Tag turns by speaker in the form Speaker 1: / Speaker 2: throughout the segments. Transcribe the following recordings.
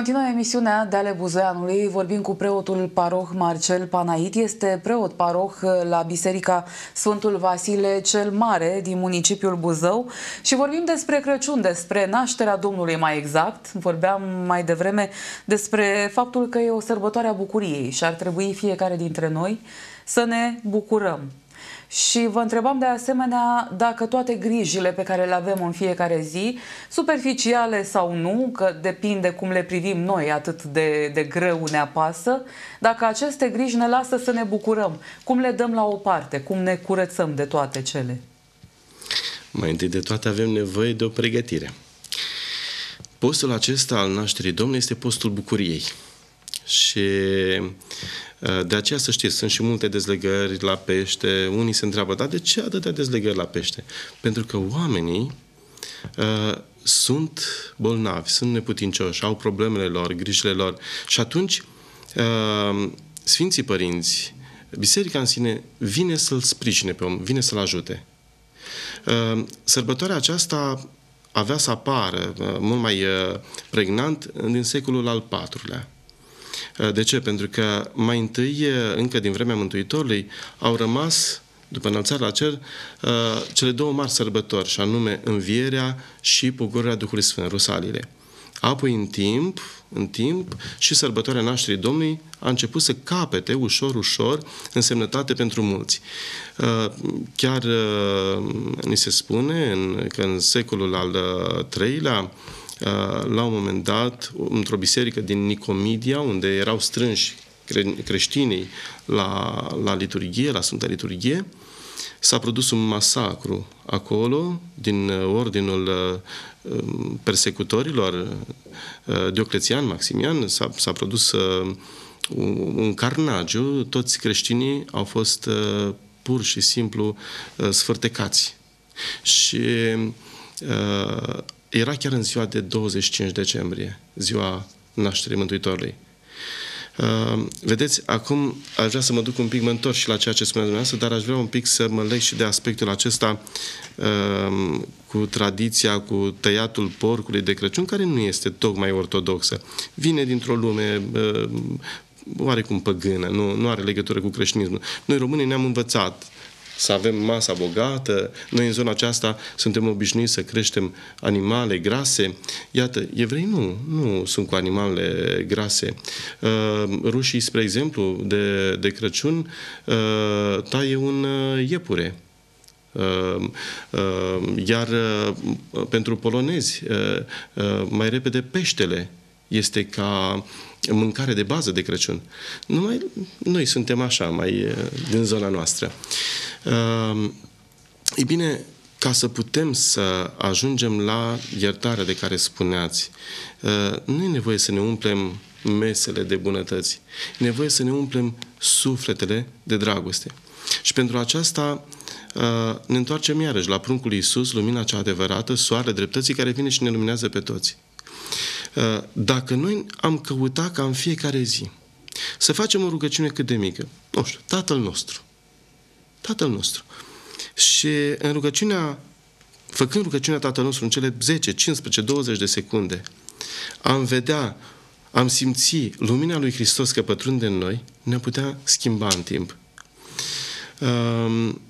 Speaker 1: Continuă emisiunea de ale Buzoianului. Vorbim cu preotul paroh Marcel Panait. Este preot paroh la Biserica Sfântul Vasile cel Mare din municipiul Buzău și vorbim despre Crăciun, despre nașterea Domnului mai exact. Vorbeam mai devreme despre faptul că e o sărbătoare a bucuriei și ar trebui fiecare dintre noi să ne bucurăm. Și vă întrebam de asemenea dacă toate grijile pe care le avem în fiecare zi, superficiale sau nu, că depinde cum le privim noi, atât de, de greu ne apasă, dacă aceste griji ne lasă să ne bucurăm, cum le dăm la o parte, cum ne curățăm de toate cele?
Speaker 2: Mai întâi de toate avem nevoie de o pregătire. Postul acesta al nașterii Domnului este postul bucuriei. Și uh, de aceea să știți, sunt și multe dezlegări la pește. Unii se întreabă, dar de ce atâtea dezlegări la pește? Pentru că oamenii uh, sunt bolnavi, sunt neputincioși, au problemele lor, grijile lor. Și atunci, uh, Sfinții Părinți, Biserica în sine vine să-l sprijine pe om, vine să-l ajute. Uh, sărbătoarea aceasta avea să apară uh, mult mai uh, pregnant din secolul al IV-lea. Uh, de ce? Pentru că mai întâi, încă din vremea Mântuitorului, au rămas după înălțarea la cer, cele două mari sărbători, și anume învierea și pogorârea Duhului Sfânt, Rusalile. Apoi, în timp, în timp, și sărbătoarea nașterii Domnului a început să capete ușor, ușor însemnătate pentru mulți. Chiar ni se spune că în secolul al III-lea, la un moment dat, într-o biserică din Nicomedia, unde erau strânși creștinii la, la liturghie, la Sfânta Liturghie, s-a produs un masacru acolo, din ordinul um, persecutorilor, Dioclețian, Maximian, s-a, s-a produs un carnagiu, toți creștinii au fost pur și simplu sfârtecați. Și era chiar în ziua de 25 decembrie, ziua nașterii Mântuitorului. Uh, vedeți, acum aș vrea să mă duc un pic, mă întorc și la ceea ce spunea dumneavoastră, dar aș vrea un pic să mă leg și de aspectul acesta uh, cu tradiția, cu tăiatul porcului de Crăciun, care nu este tocmai ortodoxă. Vine dintr-o lume uh, oarecum păgână, nu, nu are legătură cu creștinismul. Noi românii ne-am învățat să avem masa bogată. Noi în zona aceasta suntem obișnuiți să creștem animale grase. Iată, evrei nu, nu sunt cu animale grase. Uh, rușii, spre exemplu, de, de Crăciun, uh, taie un uh, iepure. Iar pentru polonezi, mai repede peștele este ca mâncare de bază de Crăciun. Numai noi suntem așa, mai din zona noastră. Ehm, e bine, ca să putem să ajungem la iertarea de care spuneați, ehm, nu e nevoie să ne umplem mesele de bunătăți. E nevoie să ne umplem sufletele de dragoste. Și pentru aceasta ehm, ne întoarcem iarăși la pruncul Iisus, lumina cea adevărată, soarele dreptății care vine și ne luminează pe toți. Dacă noi am căutat ca în fiecare zi să facem o rugăciune cât de mică, nu știu, Tatăl nostru, Tatăl nostru. Și în rugăciunea, făcând rugăciunea Tatăl nostru în cele 10, 15, 20 de secunde, am vedea, am simți lumina lui Hristos că pătrunde în noi, ne putea schimba în timp. Um,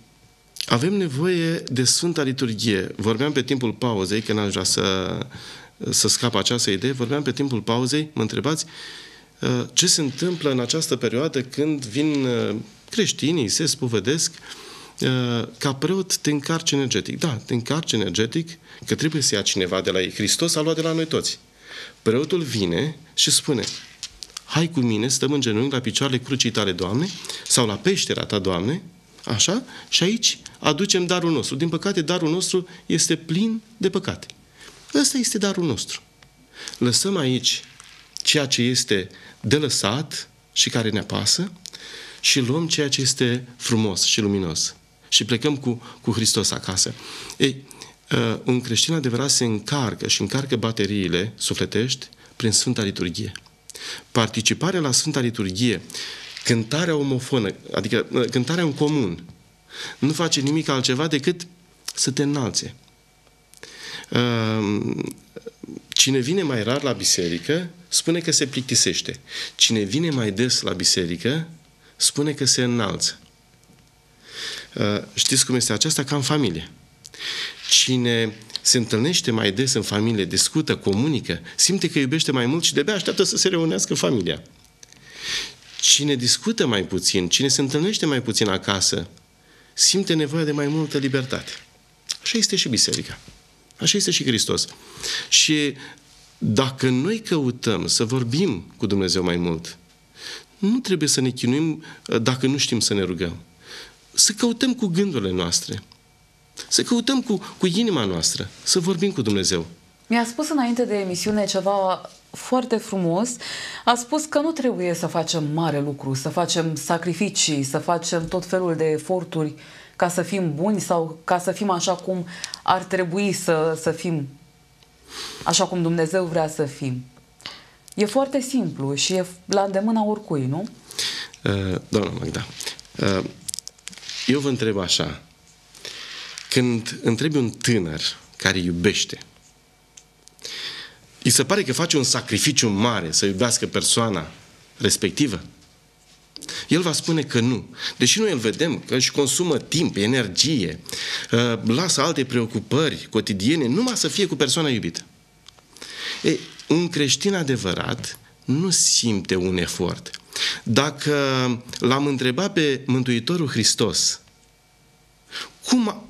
Speaker 2: avem nevoie de Sfânta Liturghie. Vorbeam pe timpul pauzei, că n-aș vrea să, să scap această idee, vorbeam pe timpul pauzei, mă întrebați, uh, ce se întâmplă în această perioadă când vin uh, creștinii se spovedesc uh, ca preot te încarci energetic. Da, te încarci energetic că trebuie să ia cineva de la ei. Hristos a luat de la noi toți. Preotul vine și spune hai cu mine, stăm în genunchi la picioarele crucii tale, Doamne, sau la peștera ta, Doamne, așa, și aici aducem darul nostru. Din păcate, darul nostru este plin de păcate. Ăsta este darul nostru. Lăsăm aici ceea ce este de lăsat și care ne apasă și luăm ceea ce este frumos și luminos și plecăm cu, cu Hristos acasă. Ei, uh, un creștin adevărat se încarcă și încarcă bateriile sufletești prin Sfânta Liturghie. Participarea la Sfânta Liturghie, cântarea omofonă, adică uh, cântarea în comun, nu face nimic altceva decât să te înalțe. Uh, cine vine mai rar la biserică, spune că se plictisește. Cine vine mai des la biserică, spune că se înalță. Uh, știți cum este aceasta? Ca în familie. Cine se întâlnește mai des în familie, discută, comunică, simte că iubește mai mult și de așteaptă să se reunească familia. Cine discută mai puțin, cine se întâlnește mai puțin acasă, simte nevoia de mai multă libertate. Așa este și biserica. Așa este și Hristos. Și dacă noi căutăm să vorbim cu Dumnezeu mai mult, nu trebuie să ne chinuim uh, dacă nu știm să ne rugăm. Să căutăm cu gândurile noastre. Să căutăm cu, cu inima noastră. Să vorbim cu Dumnezeu.
Speaker 1: Mi-a spus înainte de emisiune ceva foarte frumos. A spus că nu trebuie să facem mare lucru, să facem sacrificii, să facem tot felul de eforturi ca să fim buni sau ca să fim așa cum ar trebui să, să fim, așa cum Dumnezeu vrea să fim. E foarte simplu și e la îndemâna oricui, nu?
Speaker 2: Uh, doamna Magda, uh, eu vă întreb așa. Când întrebi un tânăr care iubește, îi se pare că face un sacrificiu mare să iubească persoana respectivă? El va spune că nu. Deși noi îl vedem că își consumă timp, energie, uh, lasă alte preocupări cotidiene, numai să fie cu persoana iubită. Ei, un creștin adevărat nu simte un efort. Dacă l-am întrebat pe Mântuitorul Hristos, cum a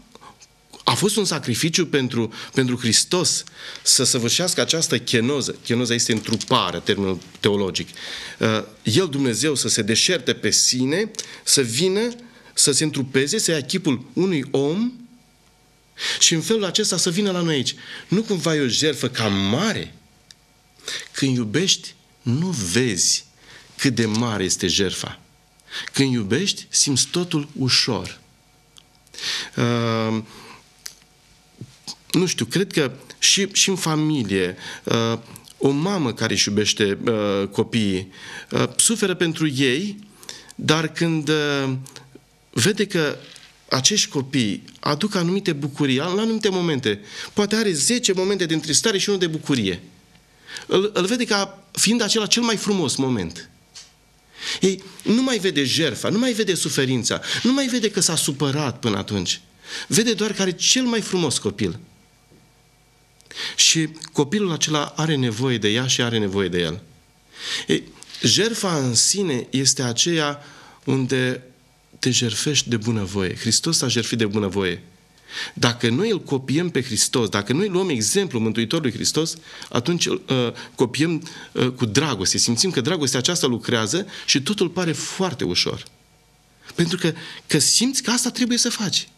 Speaker 2: fost un sacrificiu pentru, pentru Hristos să săvârșească această chenoză. Chenoza este întrupare, termenul teologic. Uh, El, Dumnezeu, să se deșerte pe sine, să vină, să se întrupeze, să ia chipul unui om și în felul acesta să vină la noi aici. Nu cumva e o jertfă cam mare? Când iubești, nu vezi cât de mare este jertfa. Când iubești, simți totul ușor. Uh, nu știu, cred că și, și în familie, uh, o mamă care își iubește uh, copiii uh, suferă pentru ei, dar când uh, vede că acești copii aduc anumite bucurii, la anumite momente, poate are 10 momente de întristare și unul de bucurie, îl, îl vede ca fiind acela cel mai frumos moment. Ei, nu mai vede jerfa, nu mai vede suferința, nu mai vede că s-a supărat până atunci. Vede doar că are cel mai frumos copil. Și copilul acela are nevoie de ea și are nevoie de el. Ei, jerfa în sine este aceea unde te jerfești de bunăvoie. Hristos a jerfit de bunăvoie. Dacă noi îl copiem pe Hristos, dacă noi luăm exemplu Mântuitorului Hristos, atunci uh, copiem uh, cu dragoste. Simțim că dragostea aceasta lucrează și totul pare foarte ușor. Pentru că, că simți că asta trebuie să faci.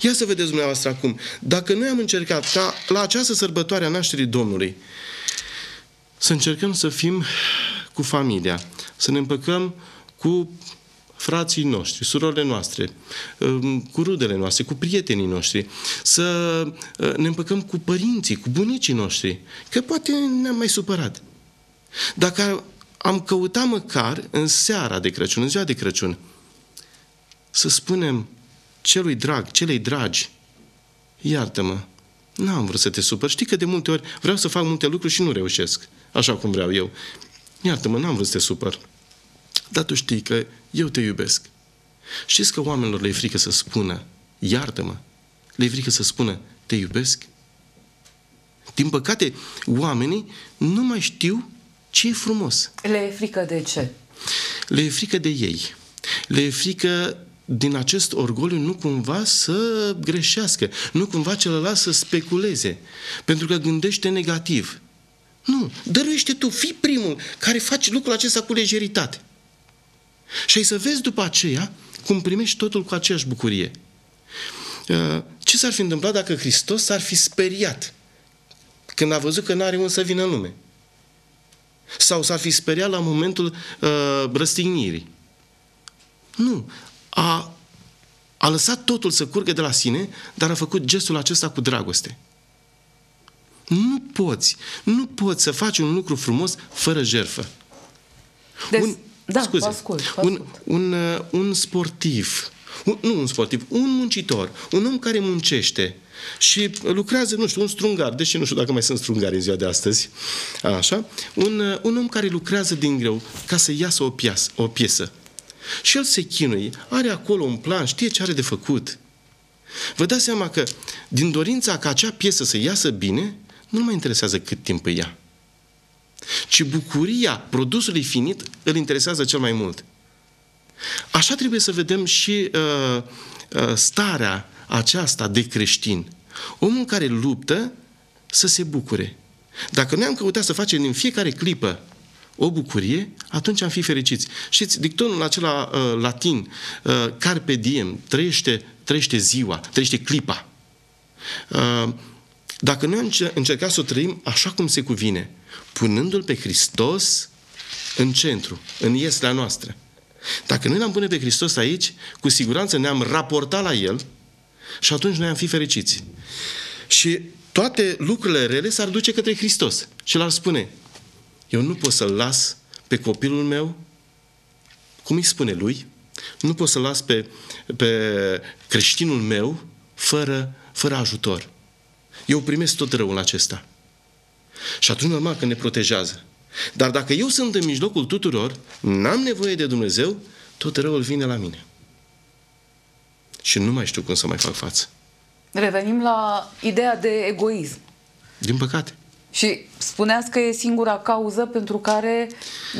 Speaker 2: Ia să vedeți dumneavoastră acum. Dacă noi am încercat ca la această sărbătoare a nașterii Domnului să încercăm să fim cu familia, să ne împăcăm cu frații noștri, surorile noastre, um, cu rudele noastre, cu prietenii noștri, să uh, ne împăcăm cu părinții, cu bunicii noștri, că poate ne-am mai supărat. Dacă am căutat măcar în seara de Crăciun, în ziua de Crăciun, să spunem celui drag, celei dragi, iartă-mă, n-am vrut să te supăr. Știi că de multe ori vreau să fac multe lucruri și nu reușesc, așa cum vreau eu. Iartă-mă, n-am vrut să te supăr. Dar tu știi că eu te iubesc. Știți că oamenilor le e frică să spună, iartă-mă, le e frică să spună, te iubesc? Din păcate, oamenii nu mai știu ce e frumos.
Speaker 1: Le e frică de ce?
Speaker 2: Le e frică de ei. Le e frică din acest orgoliu nu cumva să greșească, nu cumva celălalt să speculeze, pentru că gândește negativ. Nu, dăruiește tu, fii primul care faci lucrul acesta cu lejeritate. Și ai să vezi după aceea cum primești totul cu aceeași bucurie. Uh, ce s-ar fi întâmplat dacă Hristos s-ar fi speriat când a văzut că nu are un să vină în lume? Sau s-ar fi speriat la momentul uh, răstignirii? Nu a, a lăsat totul să curgă de la sine, dar a făcut gestul acesta cu dragoste. Nu poți, nu poți să faci un lucru frumos fără jerfă.
Speaker 1: Des, un, da, scuze, vă ascult, vă
Speaker 2: ascult. Un, un, uh, un sportiv, un, nu un sportiv, un muncitor, un om care muncește, și lucrează, nu știu, un strungar, deși nu știu dacă mai sunt strungari în ziua de astăzi, așa, un, un om care lucrează din greu ca să iasă o, piasă, o piesă. Și el se chinuie, are acolo un plan, știe ce are de făcut. Vă dați seama că din dorința ca acea piesă să iasă bine, nu mai interesează cât timp îi ia. Ci bucuria produsului finit îl interesează cel mai mult. Așa trebuie să vedem și uh, uh, starea aceasta de creștin. Omul care luptă să se bucure. Dacă noi am căutat să facem din fiecare clipă o bucurie, atunci am fi fericiți. Știți, dictonul acela uh, latin, uh, carpe diem, trăiește, trăiește ziua, trăiește clipa. Uh, dacă noi am încercat să o trăim așa cum se cuvine, punându-L pe Hristos în centru, în iesla noastră. Dacă noi l-am pune pe Hristos aici, cu siguranță ne-am raportat la El și atunci noi am fi fericiți. Și toate lucrurile rele s-ar duce către Hristos și l-ar spune, eu nu pot să-l las pe copilul meu, cum îi spune lui, nu pot să-l las pe, pe creștinul meu fără, fără ajutor. Eu primesc tot răul acesta. Și atunci normal că ne protejează. Dar dacă eu sunt în mijlocul tuturor, n-am nevoie de Dumnezeu, tot răul vine la mine. Și nu mai știu cum să mai fac față.
Speaker 1: Revenim la ideea de egoism.
Speaker 2: Din păcate.
Speaker 1: Și spuneați că e singura cauză pentru care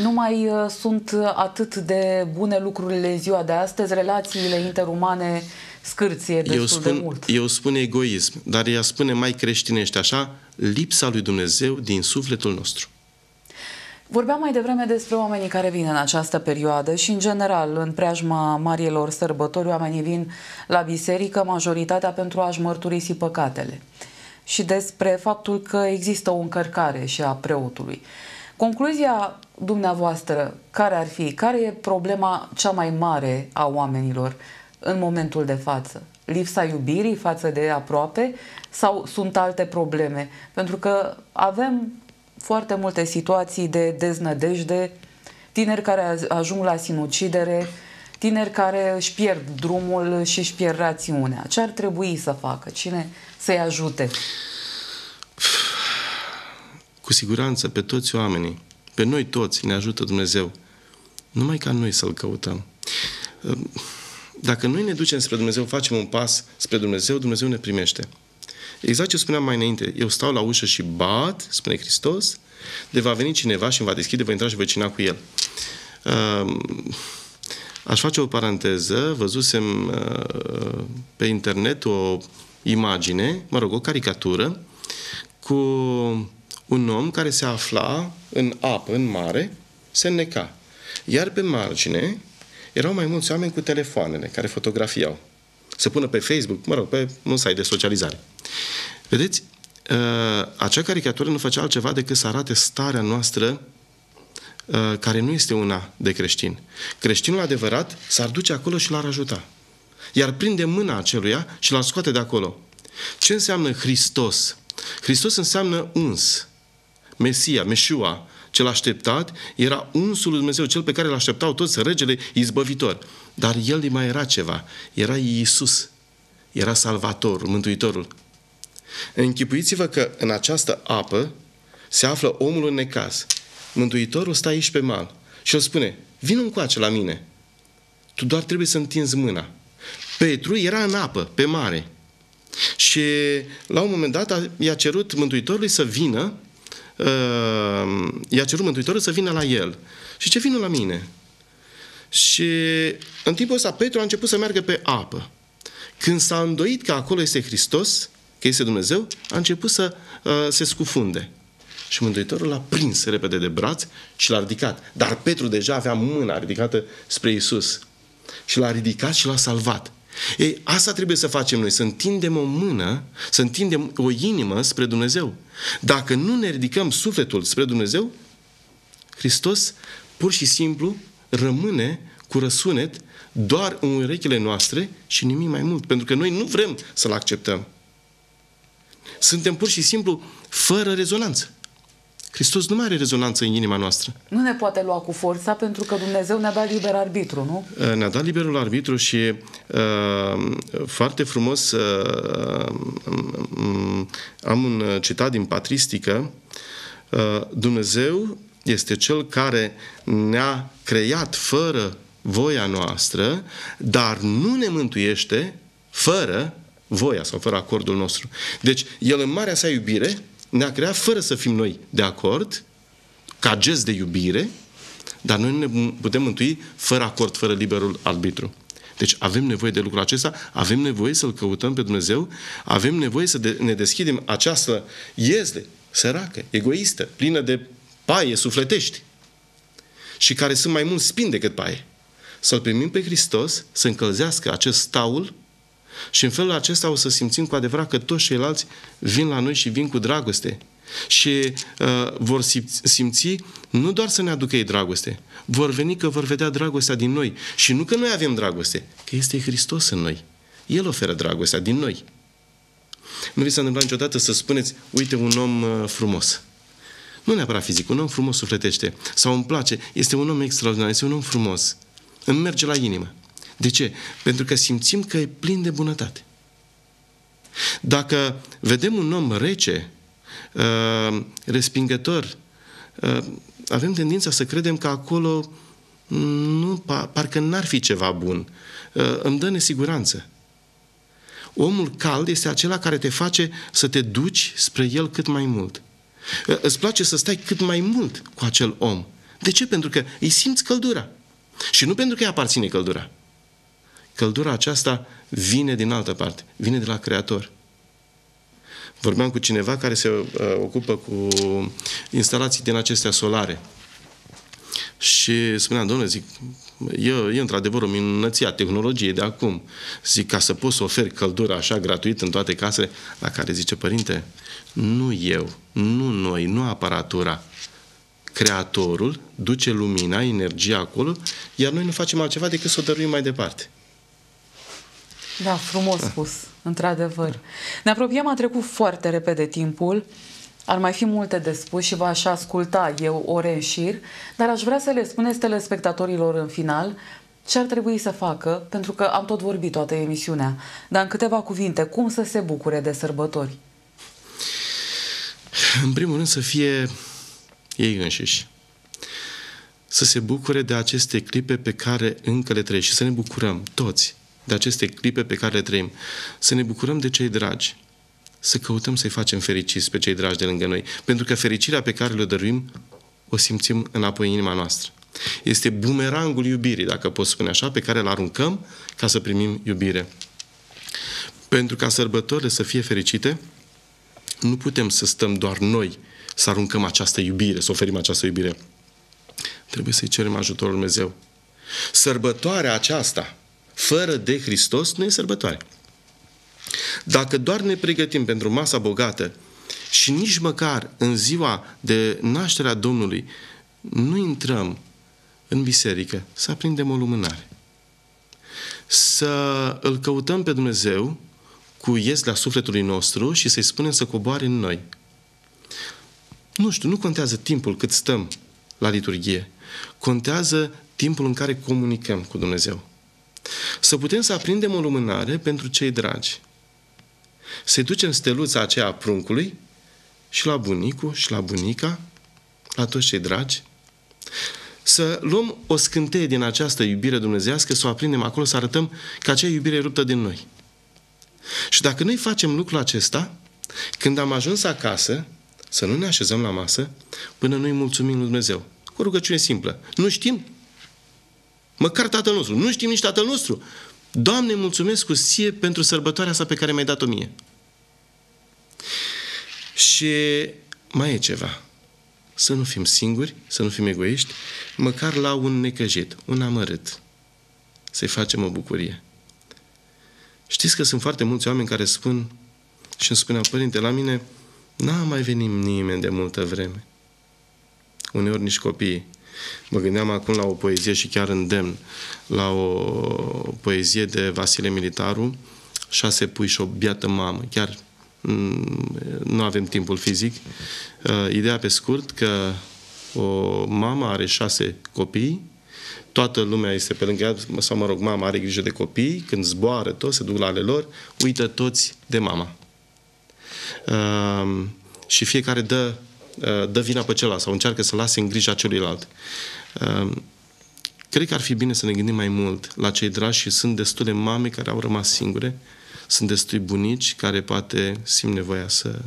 Speaker 1: nu mai uh, sunt atât de bune lucrurile în ziua de astăzi, relațiile interumane scârție destul
Speaker 2: eu spun,
Speaker 1: de mult.
Speaker 2: Eu spun egoism, dar ea spune mai creștinește așa, lipsa lui Dumnezeu din sufletul nostru.
Speaker 1: Vorbeam mai devreme despre oamenii care vin în această perioadă și, în general, în preajma marilor sărbători, oamenii vin la biserică, majoritatea pentru a-și mărturisi păcatele și despre faptul că există o încărcare și a preotului. Concluzia dumneavoastră, care ar fi? Care e problema cea mai mare a oamenilor în momentul de față? Lipsa iubirii față de aproape sau sunt alte probleme? Pentru că avem foarte multe situații de deznădejde, tineri care ajung la sinucidere, tineri care își pierd drumul și își pierd rațiunea. Ce ar trebui să facă? Cine să-i ajute?
Speaker 2: Cu siguranță, pe toți oamenii, pe noi toți ne ajută Dumnezeu. Numai ca noi să-L căutăm. Dacă noi ne ducem spre Dumnezeu, facem un pas spre Dumnezeu, Dumnezeu ne primește. Exact ce spuneam mai înainte, eu stau la ușă și bat, spune Hristos, de va veni cineva și îmi va deschide, voi intra și voi cina cu el. Aș face o paranteză, văzusem uh, pe internet o imagine, mă rog, o caricatură, cu un om care se afla în apă, în mare, se înneca. Iar pe margine erau mai mulți oameni cu telefoanele care fotografiau. Se pună pe Facebook, mă rog, pe un site de socializare. Vedeți, uh, acea caricatură nu făcea altceva decât să arate starea noastră uh, care nu este una de creștin. Creștinul adevărat s-ar duce acolo și l-ar ajuta. Iar prinde mâna aceluia și l-ar scoate de acolo. Ce înseamnă Hristos? Hristos înseamnă uns. Mesia, Meșua, cel așteptat, era unsul lui Dumnezeu, cel pe care îl așteptau toți, regele izbăvitor. Dar el mai era ceva. Era Iisus. Era Salvatorul, Mântuitorul. Închipuiți-vă că în această apă se află omul în necaz. Mântuitorul stă aici pe mal și el spune, vin încoace la mine. Tu doar trebuie să întinzi mâna. Petru era în apă, pe mare. Și la un moment dat i-a cerut Mântuitorului să vină, uh, i-a cerut Mântuitorul să vină la el. Și ce vină la mine? Și în timpul ăsta Petru a început să meargă pe apă. Când s-a îndoit că acolo este Hristos, că este Dumnezeu, a început să uh, se scufunde. Și Mântuitorul l-a prins repede de braț și l-a ridicat. Dar Petru deja avea mâna ridicată spre Isus. Și l-a ridicat și l-a salvat. Ei, asta trebuie să facem noi, să întindem o mână, să întindem o inimă spre Dumnezeu. Dacă nu ne ridicăm sufletul spre Dumnezeu, Hristos pur și simplu rămâne cu răsunet doar în urechile noastre și nimic mai mult, pentru că noi nu vrem să-L acceptăm. Suntem pur și simplu fără rezonanță. Hristos nu mai are rezonanță în inima noastră.
Speaker 1: Nu ne poate lua cu forța pentru că Dumnezeu ne-a dat liber arbitru, nu?
Speaker 2: Uh, ne-a dat liberul arbitru și uh, foarte frumos uh, um, am un citat din patristică. Uh, Dumnezeu este Cel care ne-a creat fără voia noastră, dar nu ne mântuiește fără voia sau fără acordul nostru. Deci, El în marea sa iubire ne-a creat fără să fim noi de acord, ca gest de iubire, dar noi nu ne putem mântui fără acord, fără liberul arbitru. Deci avem nevoie de lucrul acesta, avem nevoie să-L căutăm pe Dumnezeu, avem nevoie să de, ne deschidem această iezle săracă, egoistă, plină de paie sufletești și care sunt mai mult spin decât paie. Să-L primim pe Hristos, să încălzească acest staul și în felul acesta o să simțim cu adevărat că toți ceilalți vin la noi și vin cu dragoste. Și uh, vor simți nu doar să ne aducă ei dragoste, vor veni că vor vedea dragostea din noi. Și nu că noi avem dragoste, că este Hristos în noi. El oferă dragostea din noi. Nu vi s-a întâmplat niciodată să spuneți, uite un om uh, frumos. Nu neapărat fizic, un om frumos sufletește. Sau îmi place, este un om extraordinar, este un om frumos. Îmi merge la inimă. De ce? Pentru că simțim că e plin de bunătate. Dacă vedem un om rece, uh, respingător, uh, avem tendința să credem că acolo nu, parcă n-ar fi ceva bun. Uh, îmi dă nesiguranță. Omul cald este acela care te face să te duci spre el cât mai mult. Îți place să stai cât mai mult cu acel om. De ce? Pentru că îi simți căldura. Și nu pentru că îi aparține căldura. Căldura aceasta vine din altă parte, vine de la Creator. Vorbeam cu cineva care se uh, ocupă cu instalații din acestea solare. Și spunea, domnule, zic, e, e într-adevăr o minunăție a tehnologiei de acum. Zic, ca să poți să oferi căldură așa gratuit în toate casele, la care zice, părinte, nu eu, nu noi, nu aparatura. Creatorul duce lumina, energia acolo, iar noi nu facem altceva decât să o dăruim mai departe.
Speaker 1: Da, frumos spus, într-adevăr. Ne apropiem, a trecut foarte repede timpul. Ar mai fi multe de spus și v-aș asculta eu ore în șir, dar aș vrea să le spuneți telespectatorilor în final ce ar trebui să facă, pentru că am tot vorbit toată emisiunea, dar în câteva cuvinte, cum să se bucure de sărbători?
Speaker 2: În primul rând să fie ei înșiși. Să se bucure de aceste clipe pe care încă le trăiesc și să ne bucurăm toți de aceste clipe pe care le trăim. Să ne bucurăm de cei dragi. Să căutăm să-i facem fericiți pe cei dragi de lângă noi. Pentru că fericirea pe care le dăruim o simțim înapoi în inima noastră. Este bumerangul iubirii, dacă pot spune așa, pe care îl aruncăm ca să primim iubire. Pentru ca sărbătorile să fie fericite, nu putem să stăm doar noi să aruncăm această iubire, să oferim această iubire. Trebuie să-i cerem ajutorul Dumnezeu. Sărbătoarea aceasta, fără de Hristos, nu e sărbătoare. Dacă doar ne pregătim pentru masa bogată și nici măcar în ziua de nașterea Domnului nu intrăm în biserică să aprindem o lumânare, să îl căutăm pe Dumnezeu cu ieslea sufletului nostru și să-i spunem să coboare în noi. Nu știu, nu contează timpul cât stăm la liturghie. Contează timpul în care comunicăm cu Dumnezeu. Să putem să aprindem o lumânare pentru cei dragi. Să-i ducem steluța aceea a pruncului și la bunicul și la bunica, la toți cei dragi. Să luăm o scânteie din această iubire dumnezească, să o aprindem acolo, să arătăm că acea iubire e ruptă din noi. Și dacă noi facem lucrul acesta, când am ajuns acasă, să nu ne așezăm la masă până nu-i mulțumim lui Dumnezeu. Cu rugăciune simplă. Nu știm? Măcar Tatăl nostru. Nu știm nici Tatăl nostru. Doamne, mulțumesc cu ție pentru sărbătoarea asta pe care mi-ai dat-o mie. Și mai e ceva. Să nu fim singuri, să nu fim egoiști, măcar la un necăjit, un amărât. Să-i facem o bucurie. Știți că sunt foarte mulți oameni care spun și îmi spunea, părinte, la mine n-a mai venit nimeni de multă vreme. Uneori nici copiii. Mă gândeam acum la o poezie și chiar îndemn la o poezie de Vasile Militaru, Șase pui și o biată mamă. Chiar mm, nu avem timpul fizic. Uh, ideea pe scurt că o mamă are șase copii, toată lumea este pe lângă ea, sau mă rog, mama are grijă de copii, când zboară toți, se duc la ale lor, uită toți de mama. Uh, și fiecare dă, uh, dă vina pe celălalt sau încearcă să lase în grija celuilalt. Uh, cred că ar fi bine să ne gândim mai mult la cei dragi și sunt destule mame care au rămas singure, sunt destui bunici care poate simt nevoia să,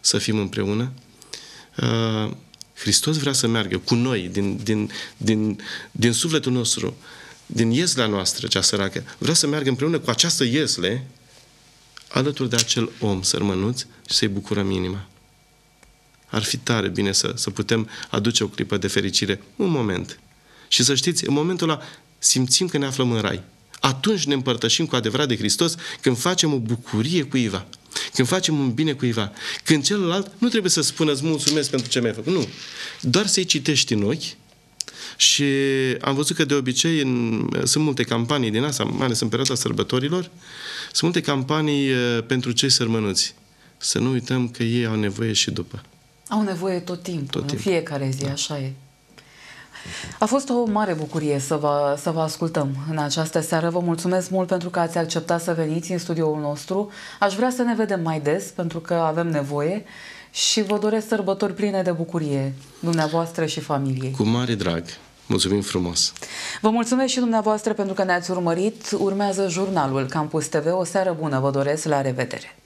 Speaker 2: să fim împreună. Uh, Hristos vrea să meargă cu noi, din, din, din, din sufletul nostru, din ieslea noastră, cea săracă. Vrea să meargă împreună cu această iesle, alături de acel om sărmănuț și să-i bucurăm inima. Ar fi tare bine să, să putem aduce o clipă de fericire, un moment. Și să știți, în momentul ăla simțim că ne aflăm în rai. Atunci ne împărtășim cu adevărat de Hristos când facem o bucurie cuiva. Când facem un bine cuiva. Când celălalt nu trebuie să spună îți mulțumesc pentru ce mi-ai făcut. Nu. Doar să-i citești în ochi și am văzut că de obicei în, sunt multe campanii din asta, mai ales în perioada sărbătorilor, sunt multe campanii uh, pentru cei sărmănuți. Să nu uităm că ei au nevoie și după.
Speaker 1: Au nevoie tot timpul, tot timpul. în fiecare zi, da. așa e. A fost o mare bucurie să vă, să vă ascultăm în această seară. Vă mulțumesc mult pentru că ați acceptat să veniți în studioul nostru. Aș vrea să ne vedem mai des pentru că avem nevoie și vă doresc sărbători pline de bucurie dumneavoastră și familiei.
Speaker 2: Cu mare drag. Mulțumim frumos!
Speaker 1: Vă mulțumesc și dumneavoastră pentru că ne-ați urmărit. Urmează jurnalul Campus TV. O seară bună vă doresc. La revedere!